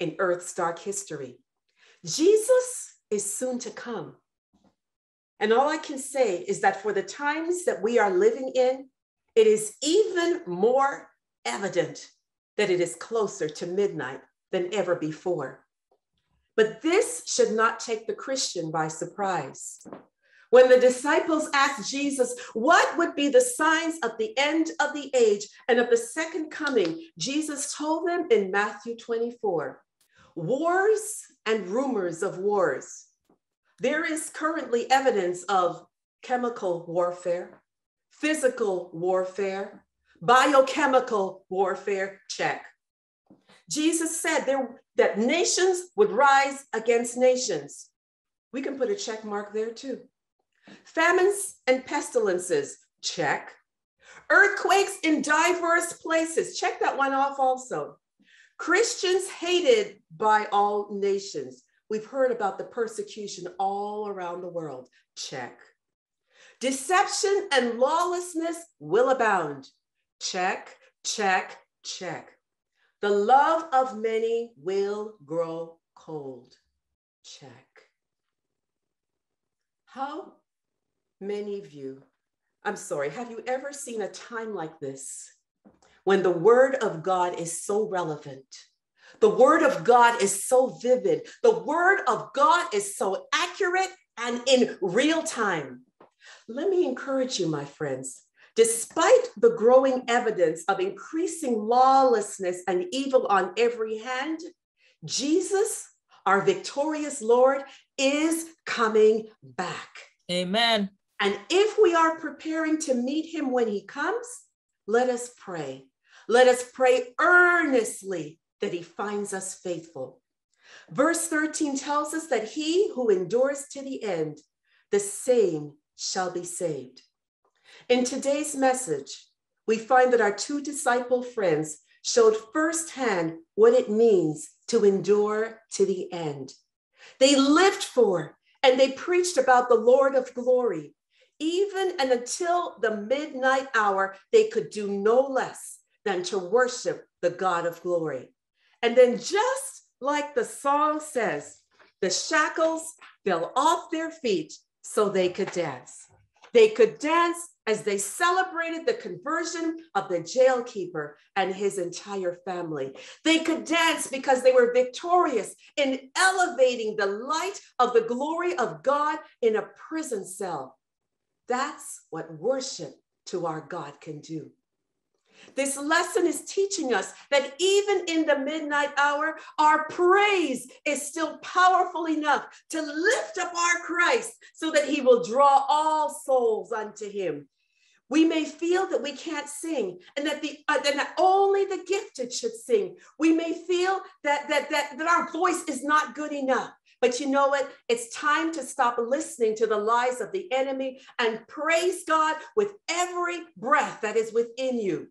in Earth's dark history. Jesus is soon to come. And all I can say is that for the times that we are living in, it is even more evident that it is closer to midnight than ever before. But this should not take the Christian by surprise. When the disciples asked Jesus what would be the signs of the end of the age and of the second coming, Jesus told them in Matthew 24 wars and rumors of wars. There is currently evidence of chemical warfare, physical warfare, biochemical warfare, check. Jesus said there, that nations would rise against nations. We can put a check mark there too. Famines and pestilences, check. Earthquakes in diverse places, check that one off also. Christians hated by all nations. We've heard about the persecution all around the world. Check. Deception and lawlessness will abound. Check, check, check. The love of many will grow cold. Check. How many of you, I'm sorry, have you ever seen a time like this when the word of God is so relevant? The word of God is so vivid. The word of God is so accurate and in real time. Let me encourage you, my friends. Despite the growing evidence of increasing lawlessness and evil on every hand, Jesus, our victorious Lord, is coming back. Amen. And if we are preparing to meet him when he comes, let us pray. Let us pray earnestly that he finds us faithful. Verse 13 tells us that he who endures to the end, the same shall be saved. In today's message, we find that our two disciple friends showed firsthand what it means to endure to the end. They lived for and they preached about the Lord of glory. Even and until the midnight hour, they could do no less than to worship the God of glory. And then, just like the song says, the shackles fell off their feet so they could dance. They could dance as they celebrated the conversion of the jailkeeper and his entire family. They could dance because they were victorious in elevating the light of the glory of God in a prison cell. That's what worship to our God can do. This lesson is teaching us that even in the midnight hour, our praise is still powerful enough to lift up our Christ so that he will draw all souls unto him. We may feel that we can't sing and that the uh, that only the gifted should sing. We may feel that, that that that our voice is not good enough. But you know what? It's time to stop listening to the lies of the enemy and praise God with every breath that is within you.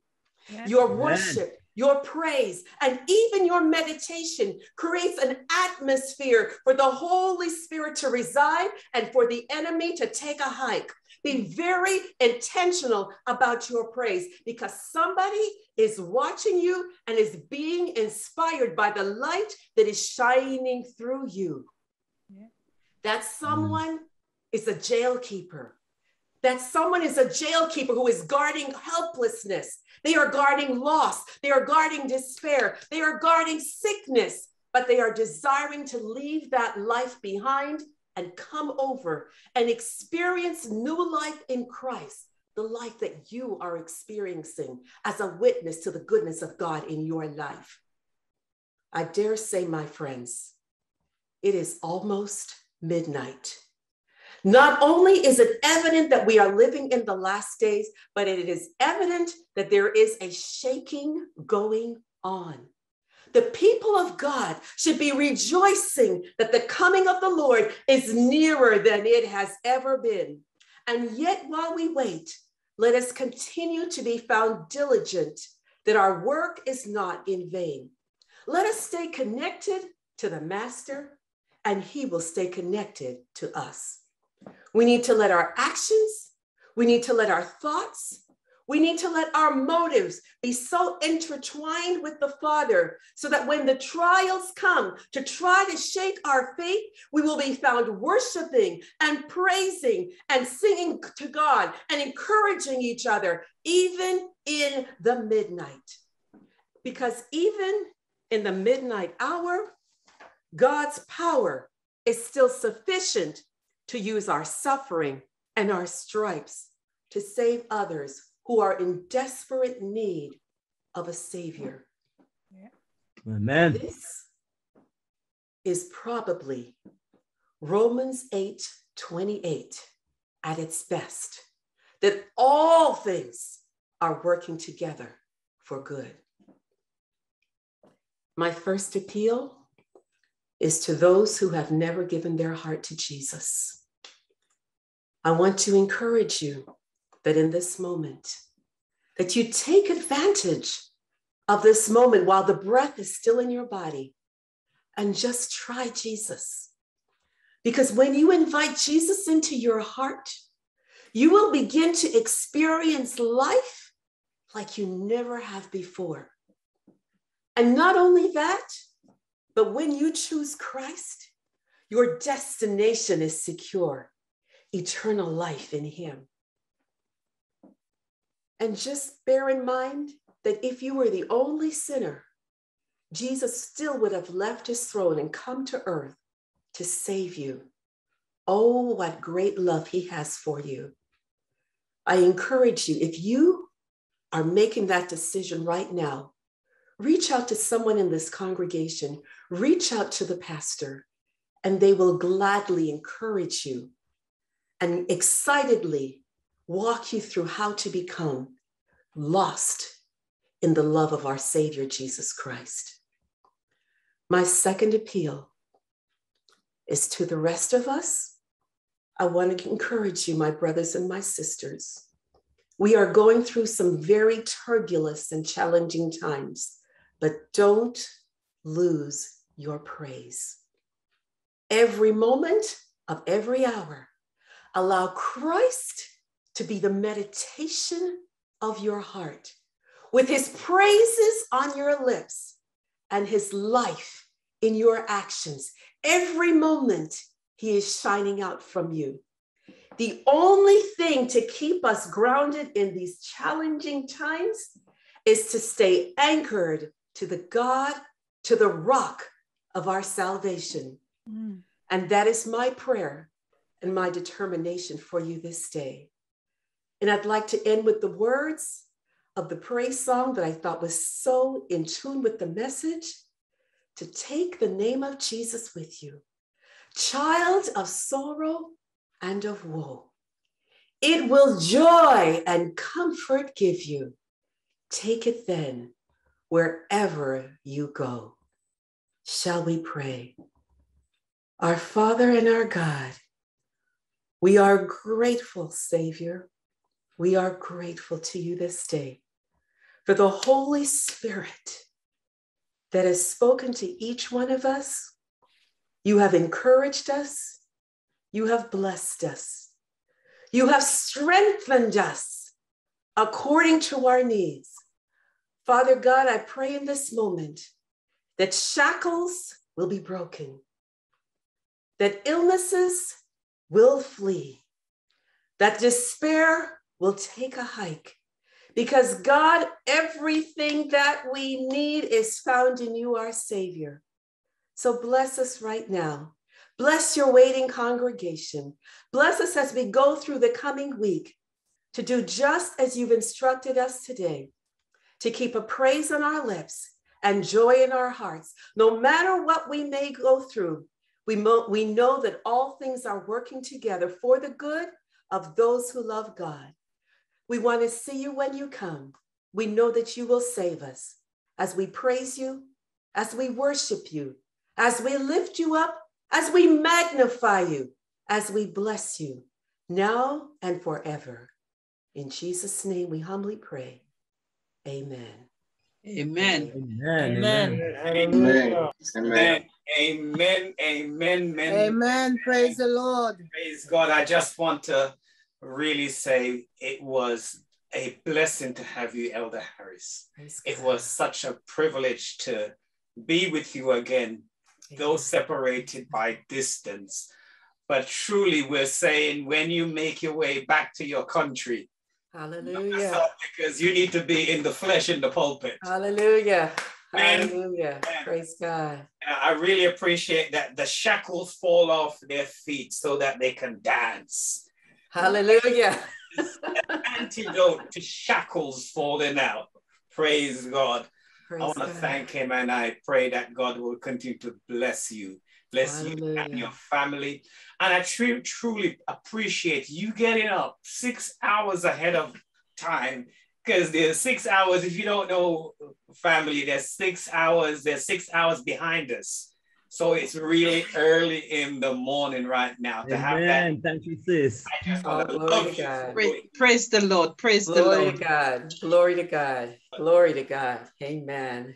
Your Amen. worship, your praise, and even your meditation creates an atmosphere for the Holy Spirit to reside and for the enemy to take a hike. Be very intentional about your praise because somebody is watching you and is being inspired by the light that is shining through you. Yeah. That someone is a jail jailkeeper. That someone is a jailkeeper who is guarding helplessness. They are guarding loss. They are guarding despair. They are guarding sickness, but they are desiring to leave that life behind and come over and experience new life in Christ, the life that you are experiencing as a witness to the goodness of God in your life. I dare say, my friends, it is almost midnight. Not only is it evident that we are living in the last days, but it is evident that there is a shaking going on. The people of God should be rejoicing that the coming of the Lord is nearer than it has ever been. And yet, while we wait, let us continue to be found diligent that our work is not in vain. Let us stay connected to the Master, and he will stay connected to us. We need to let our actions, we need to let our thoughts, we need to let our motives be so intertwined with the Father so that when the trials come to try to shake our faith, we will be found worshiping and praising and singing to God and encouraging each other, even in the midnight. Because even in the midnight hour, God's power is still sufficient to use our suffering and our stripes to save others who are in desperate need of a savior. Amen. This is probably Romans 8 28 at its best, that all things are working together for good. My first appeal is to those who have never given their heart to Jesus. I want to encourage you that in this moment, that you take advantage of this moment while the breath is still in your body and just try Jesus. Because when you invite Jesus into your heart, you will begin to experience life like you never have before. And not only that, but when you choose Christ, your destination is secure eternal life in Him. And just bear in mind that if you were the only sinner, Jesus still would have left his throne and come to earth to save you. Oh, what great love he has for you. I encourage you, if you are making that decision right now, reach out to someone in this congregation, reach out to the pastor, and they will gladly encourage you and excitedly walk you through how to become lost in the love of our Savior, Jesus Christ. My second appeal is to the rest of us. I want to encourage you, my brothers and my sisters. We are going through some very turbulent and challenging times, but don't lose your praise. Every moment of every hour, allow Christ to be the meditation of your heart with his praises on your lips and his life in your actions. Every moment he is shining out from you. The only thing to keep us grounded in these challenging times is to stay anchored to the God, to the rock of our salvation. Mm. And that is my prayer and my determination for you this day. And I'd like to end with the words of the praise song that I thought was so in tune with the message to take the name of Jesus with you, child of sorrow and of woe. It will joy and comfort give you. Take it then wherever you go. Shall we pray? Our Father and our God, we are grateful, Savior. We are grateful to you this day for the Holy Spirit that has spoken to each one of us. You have encouraged us. You have blessed us. You have strengthened us according to our needs. Father God, I pray in this moment that shackles will be broken, that illnesses will flee, that despair will take a hike, because God, everything that we need is found in you, our Savior. So bless us right now. Bless your waiting congregation. Bless us as we go through the coming week to do just as you've instructed us today, to keep a praise on our lips and joy in our hearts. No matter what we may go through, we, mo- we know that all things are working together for the good of those who love God. We want to see you when you come. We know that you will save us as we praise you, as we worship you, as we lift you up, as we magnify you, as we bless you now and forever. In Jesus' name we humbly pray. Amen. Amen. Amen. Amen. Amen. Amen. Amen. Amen. Amen. Praise the Lord. Praise God. I just want to really say it was a blessing to have you, Elder Harris. It was such a privilege to be with you again, though separated by distance. But truly, we're saying when you make your way back to your country, Hallelujah. Because you need to be in the flesh in the pulpit. Hallelujah. And- Hallelujah. Praise God. I really appreciate that the shackles fall off their feet so that they can dance. Hallelujah. Antidote to shackles falling out. Praise God. Praise I want to thank him and I pray that God will continue to bless you, bless you and your family. And I tru- truly appreciate you getting up six hours ahead of time because there's six hours. If you don't know family, there's six hours, there's six hours behind us. So it's really early in the morning right now to have that. Thank you, sis. I just Oh, want to glory love to you. God. Praise, praise the Lord. Praise the Lord. Glory Lord. to God. Glory to God. Glory to God. Amen.